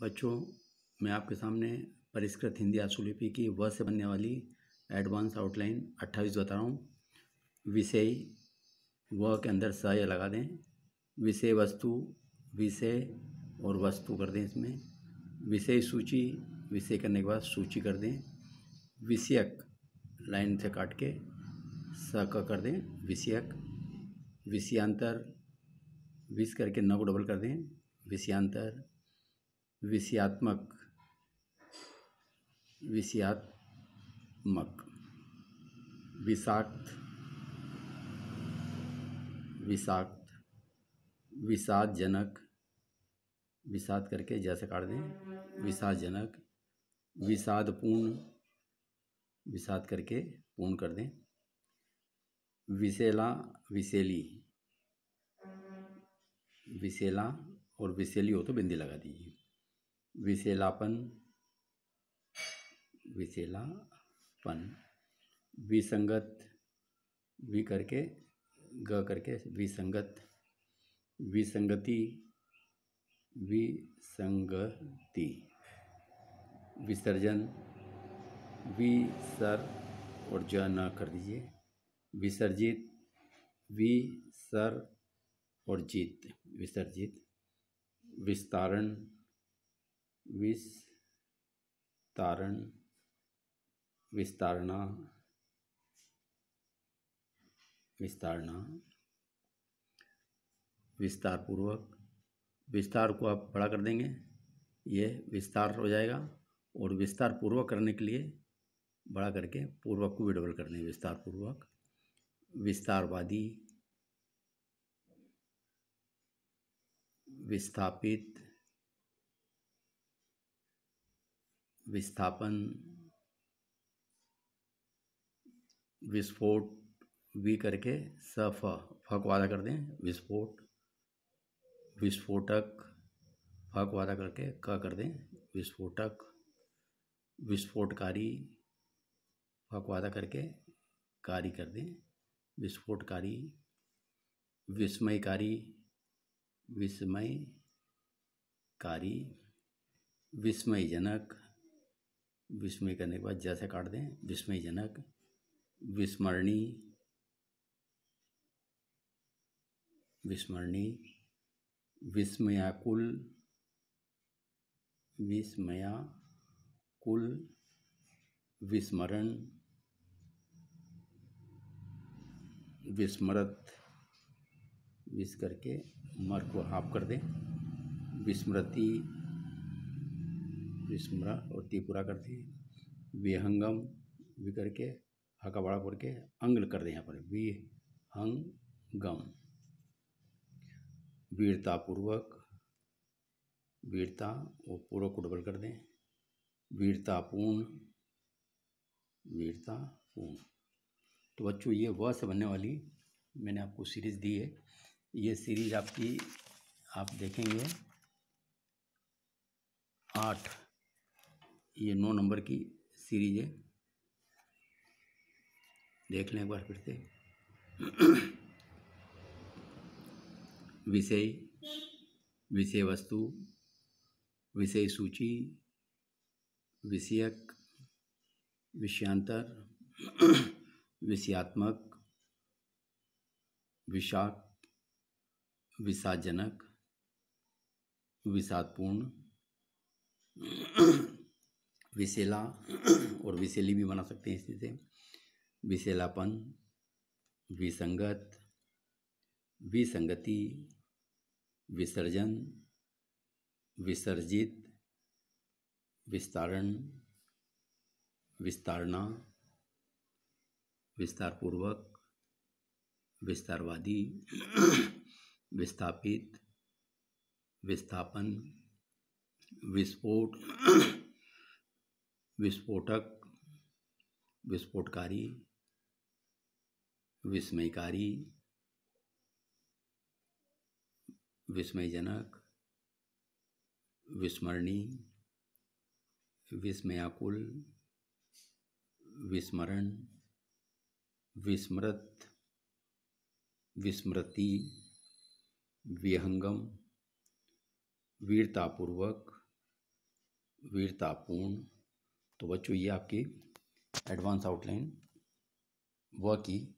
बच्चों, मैं आपके सामने परिष्कृत हिंदी आशुलिपि की व से बनने वाली एडवांस आउटलाइन अट्ठाईस बता रहा हूँ। विषय व के अंदर स या लगा दें। विषय वस्तु, विषय और वस्तु कर दें इसमें। विषय सूची, विषय करने के बाद सूची कर दें। विषयक लाइन से काट के स क कर दें, विषयक। विषयांतर, विष करके न को डबल कर दें। विषयांतर विषयात्मक विषयात्मक, विषाक्त विषाक्त विषादजनक विषाद करके जैसे काट दें विषादजनक विषादपूर्ण, विषाद करके पूर्ण कर दें विशेला विशेली विषेला और विषेली हो तो बिंदी लगा दीजिए। विषेलापन विशेलापन विसंगत, वि करके, ग करके, विसंगत, विसंगति विसंगति, विसर्जन वी विसर और ज न कर दीजिए, विसर्जित वी विसर और जीत, विसर्जित, विस्तारण विस्तारण, विस्तारणा विस्तारणा विस्तार पूर्वक विस्तार को आप बड़ा कर देंगे, ये विस्तार हो जाएगा, और विस्तार पूर्वक करने के लिए बड़ा करके पूर्वक को भी डबल कर देंगे विस्तार पूर्वक विस्तारवादी, विस्थापित विस्थापन, विस्फोट, वी करके स फ फ को आधा कर दें, विस्फोट, विस्फोटक, फ को आधा करके क कर दें, विस्फोटक, विस्फोटकारी, फ को आधा करके कारी कर दें, विस्फोटकारी, विस्मयकारी विस्मयकारी, विस्मयजनक विस्मय करने के बाद जैसे काट दें, विस्मयजनक विस्मरणी विस्मरणी विस्मयाकुल विस्मयाकुल, विस्मरण विस्मृत विस करके मर को हाफ़ कर दें विस्मृति विस्मरा और ती पूरा कर दें विहंगम वि करके हका बड़ा करके अंग कर दें यहाँ पर। विहंगम वीरतापूर्वक, वीरता और पूर्व को डबल कर दें। वीरतापूर्ण वीरतापूर्ण। तो बच्चों, ये व से बनने वाली मैंने आपको सीरीज़ दी है। ये सीरीज़ आपकी, आप देखेंगे। आठ। ये नौ नंबर की सीरीज़ है। देख लें एक बार फिर से। विषय विषय वस्तु, विषय सूची, विषयक, विषयांतर, विषयात्मक, विषाक विषादजनक विषादपूर्ण विषेला और विशेली भी बना सकते हैं इसी से। विषेलापन विसंगत, विसंगति, विसर्जन, विसर्जित, विस्तारण, विस्तारणा, विस्तारपूर्वक, विस्तारवादी, विस्थापित, विस्थापन, विस्फोट विस्फोटक विस्फोटकारी विस्मयकारी विस्मयजनक विस्मरणी विस्मयाकुल विस्मरण विस्मृत विस्मृति विहंगम वीरतापूर्वक वीरतापूर्ण तो बच्चों, ये आपकी एडवांस आउटलाइन व की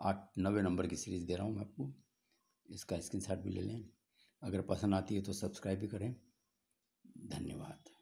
आठ, नवे नंबर की सीरीज़ दे रहा हूँ मैं आपको। इसका स्क्रीनशॉट भी ले लें। अगर पसंद आती है तो सब्सक्राइब भी करें। धन्यवाद।